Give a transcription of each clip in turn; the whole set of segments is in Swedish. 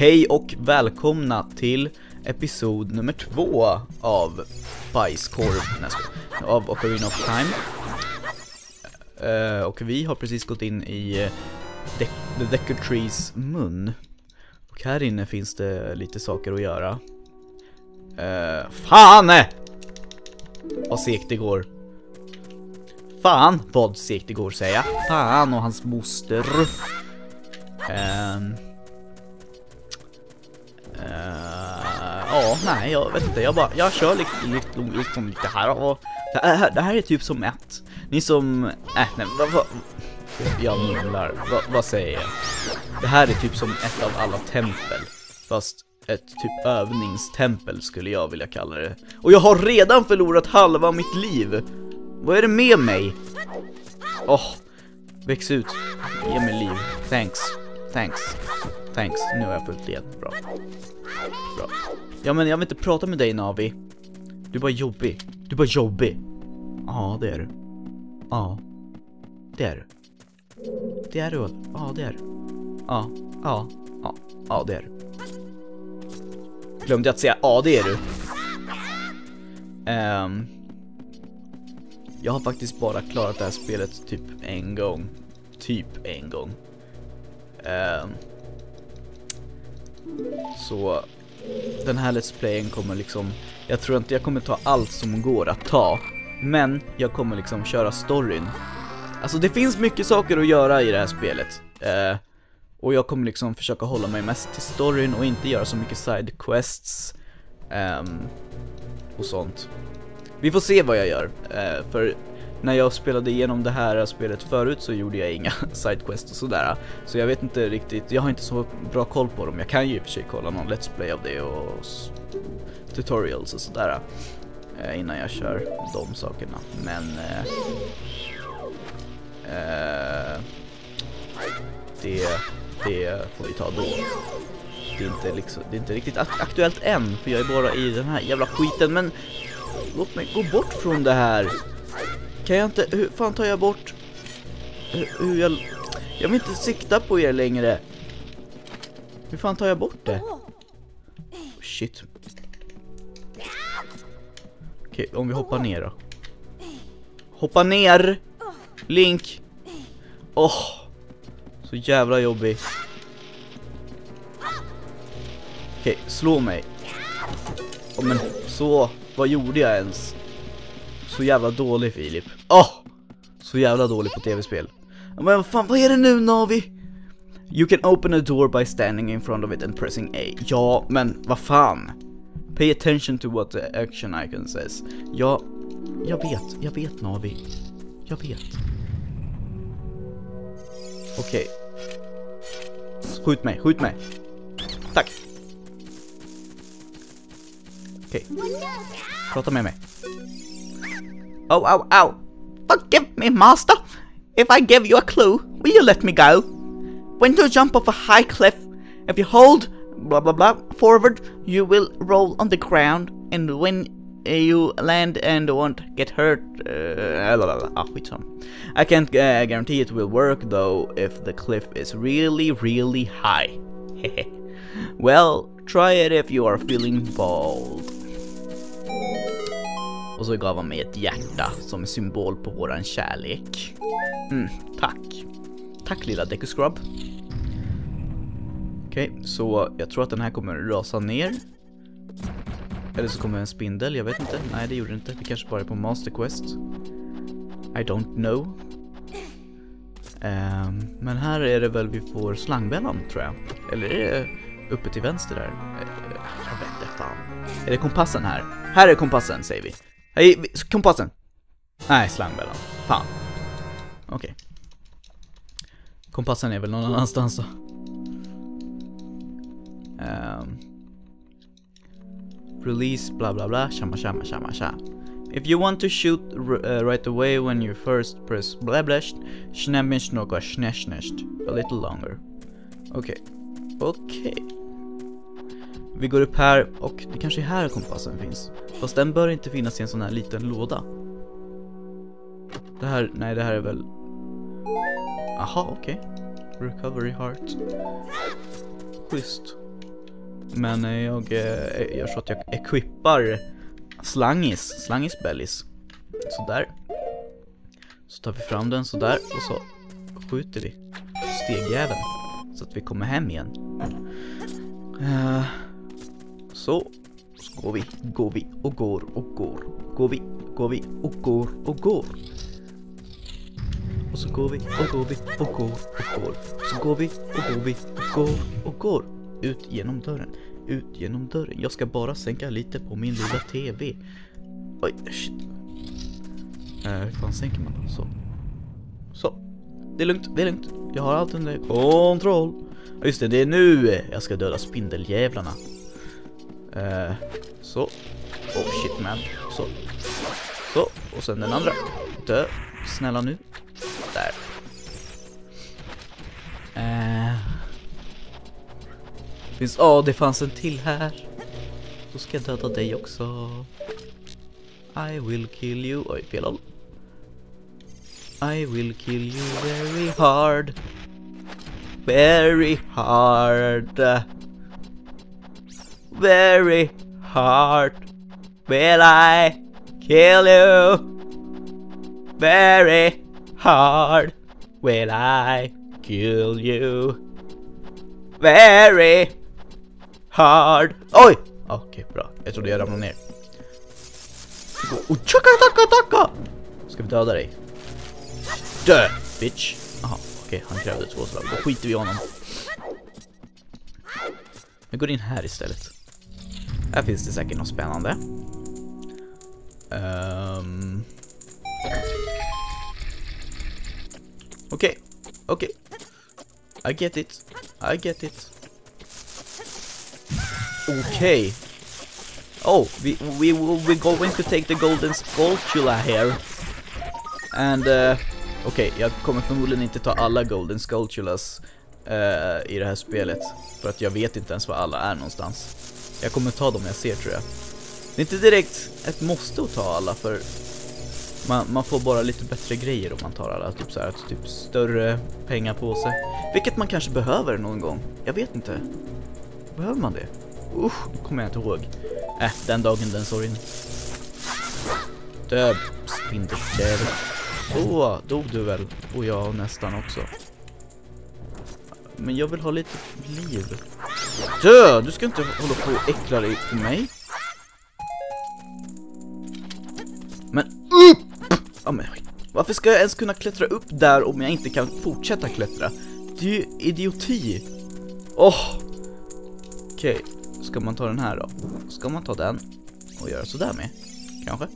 Hej och välkomna till episod nummer två av Bajskorv, nej, jag skojar. av Ocarina of Time. Eh, och vi har precis gått in i eh, De The Decker Trees mun. Och här inne finns det lite saker att göra. Uh, fan! Vad segt det går. Fan vad segt det går säger jag. Fan och hans moster. Uh, nej, jag vet inte. Jag bara, jag kör liksom, liksom, liksom lite här och det här, det här är typ som ett. Ni som, äh, nej, vad, vad, jag mumlar. Vad, vad säger jag? Det här är typ som ett av alla tempel. Fast ett typ övningstempel skulle jag vilja kalla det. Och jag har redan förlorat halva mitt liv. Vad är det med mig? Åh, oh, väx ut. Ge mig liv. Thanks. Thanks. Thanks, nu har jag fullt igen. Bra. Bra. Ja men jag vill inte prata med dig Navi. Du är bara jobbig. Du är bara jobbig. Ja, det är du. Ja. Det är du. Det är du. Ja, det är du. Ja, ja, ja, ja, det är du. Glömde jag att säga ja, det är du. Um, jag har faktiskt bara klarat det här spelet typ en gång. Typ en gång. Um, så den här Let's Playen kommer liksom, jag tror inte jag kommer ta allt som går att ta, men jag kommer liksom köra storyn. Alltså det finns mycket saker att göra i det här spelet. Eh, och jag kommer liksom försöka hålla mig mest till storyn och inte göra så mycket side quests eh, och sånt. Vi får se vad jag gör, eh, för när jag spelade igenom det här spelet förut så gjorde jag inga sidequests och sådär. Så jag vet inte riktigt, jag har inte så bra koll på dem. Jag kan ju i och för sig kolla någon Let's Play av det och tutorials och sådär. Eh, innan jag kör de sakerna. Men... Eh, eh, det, det får vi ta då. Det är inte, liksom, det är inte riktigt aktuellt än, för jag är bara i den här jävla skiten. Men låt mig gå bort från det här. Kan jag inte, hur fan tar jag bort, hur, hur jag, jag vill inte sikta på er längre. Hur fan tar jag bort det? Oh, shit. Okej, okay, om vi hoppar ner då. Hoppa ner! Link! Åh! Oh, så jävla jobbig. Okej, okay, slå mig. Oh, men så, vad gjorde jag ens? Så jävla dålig Filip. Åh! Oh! Så jävla dålig på tv-spel. Men vad fan, vad är det nu Navi? You can open a door by standing in front of it and pressing A. Ja, men vad fan? Pay attention to what the action icon says. Ja, jag vet, jag vet Navi. Jag vet. Okej. Okay. Skjut mig, skjut mig. Tack. Okej. Okay. Prata med mig. Oh, oh, oh. Forgive me, master. If I give you a clue, will you let me go? When you jump off a high cliff, if you hold blah blah blah forward, you will roll on the ground, and when you land and won't get hurt, uh, blah, blah, blah. Oh, I can't uh, guarantee it will work though if the cliff is really, really high. well, try it if you are feeling bold. Och så gav han mig ett hjärta som symbol på våran kärlek. Mm, tack. Tack lilla Deku Scrub. Okej, okay, så jag tror att den här kommer rasa ner. Eller så kommer en spindel, jag vet inte. Nej, det gjorde det inte. Det kanske bara är på Master Quest. I don't know. Um, men här är det väl vi får slangbällan, tror jag. Eller är det uppe till vänster där? Eh, jag vet inte fan. Är det kompassen här? Här är kompassen, säger vi. Hej, kompassen! Nej, slangbällan. Fan. Okej. Okay. Kompassen är väl någon annanstans då. Um. Release bla bla bla, shama shama shama sha. If you want to shoot uh, right away when you first press bla bla snabbish noga snäshnäst. A little longer. Okay. Okay. Vi går upp här och det kanske är här kompassen finns. Fast den bör inte finnas i en sån här liten låda. Det här, nej det här är väl... Aha, okej. Okay. Recovery heart. Schysst. Men eh, jag eh, gör så att jag equippar slangis, slangis bellis. Sådär. Så tar vi fram den sådär och så skjuter vi stegjäveln så att vi kommer hem igen. Uh, så. Så går vi, går vi och går och går. Går vi, går vi och går och går. Och så går vi och går vi och går och går. Så går vi och går vi och går och går. Ut genom dörren, ut genom dörren. Jag ska bara sänka lite på min lilla TV. Oj, shit. Äh, hur fan sänker man då? Så. Så. Det är lugnt, det är lugnt. Jag har allt under kontroll. Just det, det är nu jag ska döda spindeljävlarna. Eh, så. Oh shit man. Så. Så. Och sen den andra. Dö. Snälla nu. Där. Eh. Finns, åh oh, det fanns en till här. Då ska jag döda dig också. I will kill you. Oj, fel håll. I will kill you very hard. Very hard. Very hard. Will I kill you? Very hard. Will I kill you? Very hard. Oj! Okej, okay, bra. Jag trodde jag ramlade ner. Och tacka tacka! Ska vi döda dig? Dö, bitch! Jaha, okej, okay, han krävde två slag. Då skiter vi i honom. Vi går in här istället. Här finns det säkert något spännande. Um... Okej, okay. okej. Okay. I get it. I get it. Okej. Okay. Oh, we, we, we're going to take the golden spatula here. And, uh, okej, okay, jag kommer förmodligen inte ta alla golden spatulas uh, eh, i det här spelet. För att jag vet inte ens var alla är någonstans. Jag kommer ta dem jag ser tror jag. Det är inte direkt ett måste att ta alla för man, man får bara lite bättre grejer om man tar alla. Typ så här, typ större pengar på sig. Vilket man kanske behöver någon gång. Jag vet inte. Behöver man det? Usch, det kommer jag inte ihåg. Äh, den dagen, den sorgen. Dö, spindeljävel. Så, dog du väl? Och jag nästan också. Men jag vill ha lite liv. Dö! Du ska inte hålla på och äckla dig på mig. Men upp! Ja, men, varför ska jag ens kunna klättra upp där om jag inte kan fortsätta klättra? Det är ju idioti. Åh! Oh. Okej, okay. ska man ta den här då? Ska man ta den och göra sådär med? Kanske?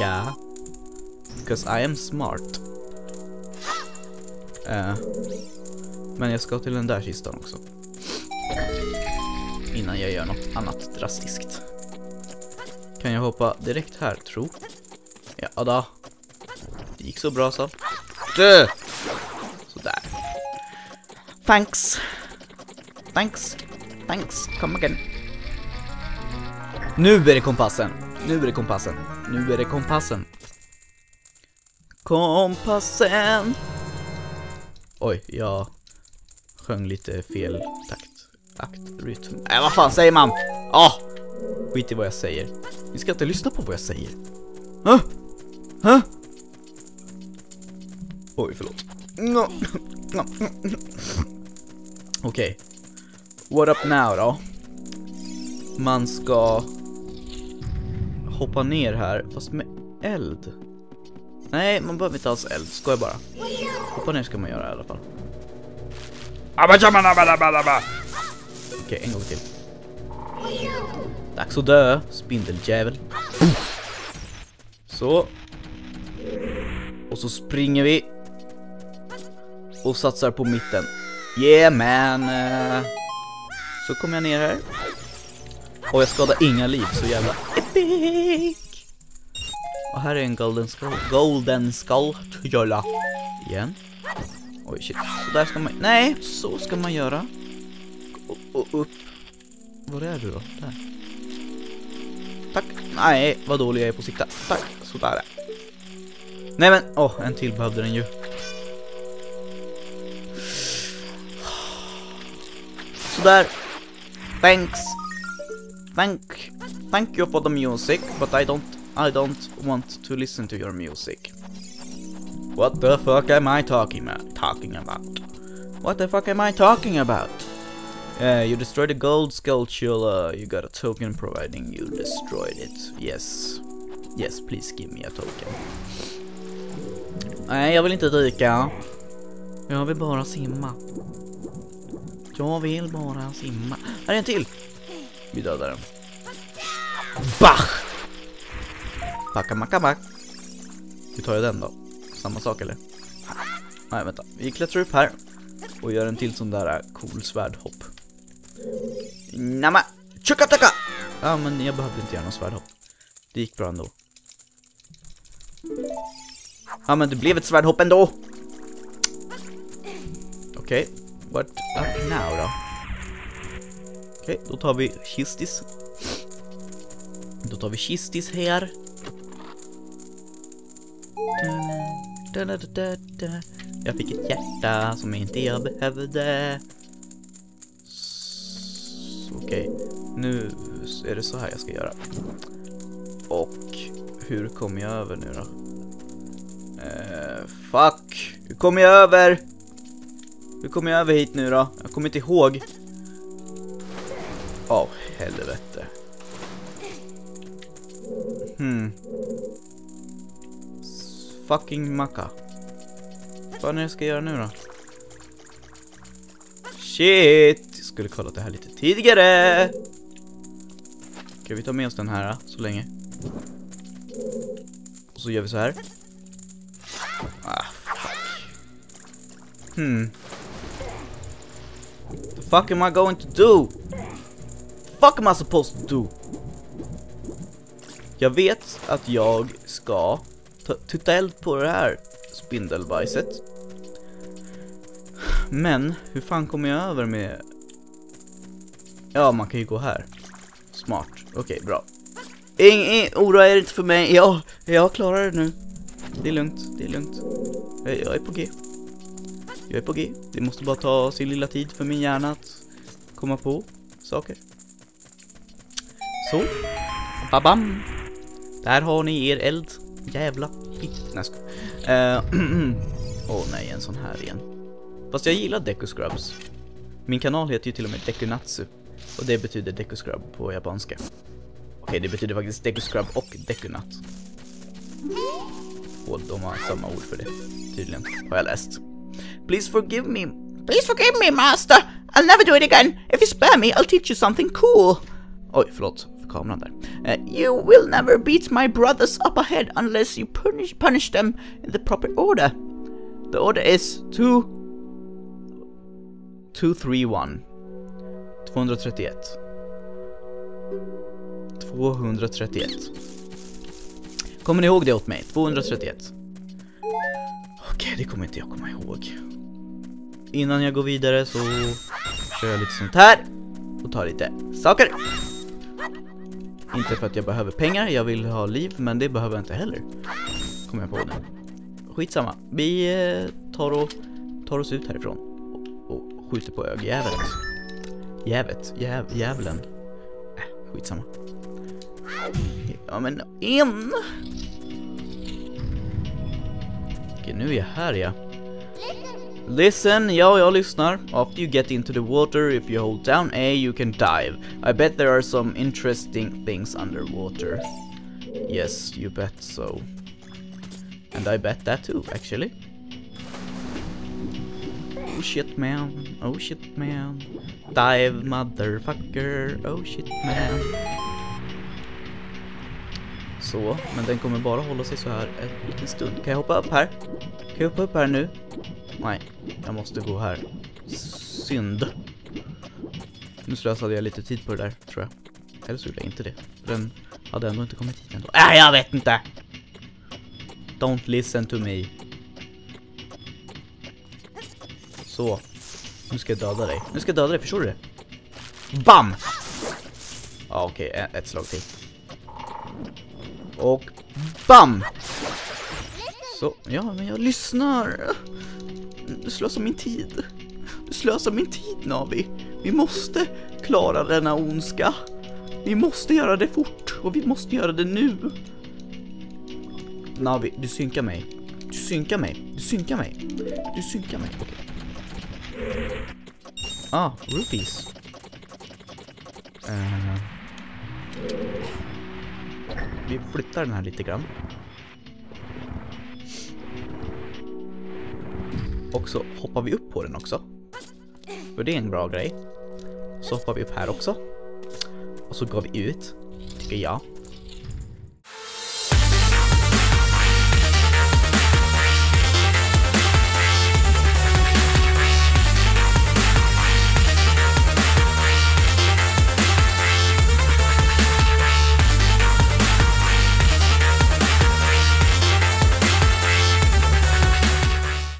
Ja. Because I am smart. Uh. Men jag ska till den där kistan också. Innan jag gör något annat drastiskt. Kan jag hoppa direkt här, tro? Ja då. Det gick så bra så. Dö! Sådär. Thanks. Thanks. Thanks. Come again. Nu är det kompassen. Nu är det kompassen. Nu är det kompassen. Kompassen. Oj, jag sjöng lite fel takt. Akt, rytm. Äh, vad fan säger man? Ah! Skit i vad jag säger. Ni ska inte lyssna på vad jag säger. Huh? Huh? Oj, förlåt. Okej. Okay. What up now då? Man ska hoppa ner här, fast med eld. Nej, man behöver inte alls eld, ska jag bara. Hoppa ner ska man göra i alla fall. Okej, en gång till. Dags att dö, spindeljävel. Så. Och så springer vi. Och satsar på mitten. Yeah man. Så kommer jag ner här. Och jag skadar inga liv, så jävla epic. Och här är en golden skull. Golden skull. Jolla. Igen. Oj shit. Så där ska man... Nej, så ska man göra. Upp. Var är du då? Där. Tack. Nej, vad dålig jag är på att sikta. Tack. Sådär. Nej men, åh, oh, en till behövde den ju. Sådär. Thanks. Thank thank you for the music, but I don't I don't want to listen to your music. What the fuck am I talking about? Talking about? What the fuck am I talking about? Uh, you destroyed a gold sculpture. You got a token providing you destroyed it. Yes. Yes, please give me a token. Nej, jag vill inte dyka. Jag vill bara simma. Jag vill bara simma. Här är en till! Vi dödar den. Bach! Backa macka back. Vi tar ju den då. Samma sak eller? Nej vänta, vi klättrar upp här. Och gör en till sån där eh, cool svärdhopp. Nämen, chukataka! Ja men jag behövde inte göra någon svärdhopp. Det gick bra ändå. Ja men det blev ett svärdhopp ändå! Okej, okay. what up now då? Okej, okay, då tar vi kistis. Då tar vi kistis här. Jag fick ett hjärta som inte jag behövde. Nu är det så här jag ska göra. Och hur kommer jag över nu då? Eh, fuck! Hur kommer jag över? Hur kommer jag över hit nu då? Jag kommer inte ihåg. Åh, oh, helvete. Hmm. Fucking macka. Vad fan är det jag ska göra nu då? Shit! Jag skulle kollat det här lite tidigare. Ska vi ta med oss den här så länge? Och så gör vi så här. Ah, fuck. Hmm. The fuck am I going to do? The fuck am I supposed to do? Jag vet att jag ska tutta eld på det här spindelbajset. Men, hur fan kommer jag över med... Ja, man kan ju gå här. Smart. Okej, okay, bra. in, oroa er inte för mig. Ja, jag klarar det nu. Det är lugnt, det är lugnt. Jag, jag är på G. Jag är på G. Det måste bara ta sin lilla tid för min hjärna att komma på saker. Så. Babam. Där har ni er eld. Jävla fitt. Nej, uh, Åh oh, nej, en sån här igen. Fast jag gillar Deku Scrubs. Min kanal heter ju till och med Dekunatsu. Och det betyder Deku Scrub på japanska. Okej, okay, det betyder faktiskt Deku Scrub och Deku Nut. Och de har samma ord för det, tydligen. Har jag läst. Please forgive me. Please forgive me, master! I'll never do it again! If you spare me, I'll teach you something cool! Oj, förlåt för kameran där. Uh, you will never beat my brothers up ahead unless you punish, punish them in the proper order. The order is 2... 231. 231. 231. Kommer ni ihåg det åt mig? 231. Okej, okay, det kommer inte jag komma ihåg. Innan jag går vidare så kör jag lite sånt här. Och tar lite saker. Inte för att jag behöver pengar, jag vill ha liv, men det behöver jag inte heller. Kommer jag på nu. Skitsamma. Vi eh, tar, och, tar oss ut härifrån. Och, och skjuter på ögjävlet. Jävet, jäv, djävulen. Äh, skitsamma. Ja men in! Okej, nu är jag här ja. Listen, ja, jag lyssnar. After you get into the water, if you hold down A, you can dive. I bet there are some interesting things underwater. Yes, you bet so. And I bet that too, actually. Oh shit man, oh shit man. Dive motherfucker, oh shit man. Så, men den kommer bara hålla sig så här en liten stund. Kan jag hoppa upp här? Kan jag hoppa upp här nu? Nej, jag måste gå här. Synd. Nu slösade jag lite tid på det där, tror jag. Eller så gjorde jag inte det. Den hade ändå inte kommit hit ändå. Äh, jag vet inte! Don't listen to me. Så. Nu ska jag döda dig. Nu ska jag döda dig, förstår du det? BAM! Ja, okej. Okay, ett slag till. Och BAM! Så, ja, men jag lyssnar. Du slösar min tid. Du slösar min tid, Navi. Vi måste klara denna ondska. Vi måste göra det fort och vi måste göra det nu. Navi, du synkar mig. Du synkar mig. Du synkar mig. Du synkar mig. Okej. Ah, rupees. Uh, vi flyttar den här lite grann. Och så hoppar vi upp på den också. För det är en bra grej. Så hoppar vi upp här också. Och så går vi ut, tycker jag.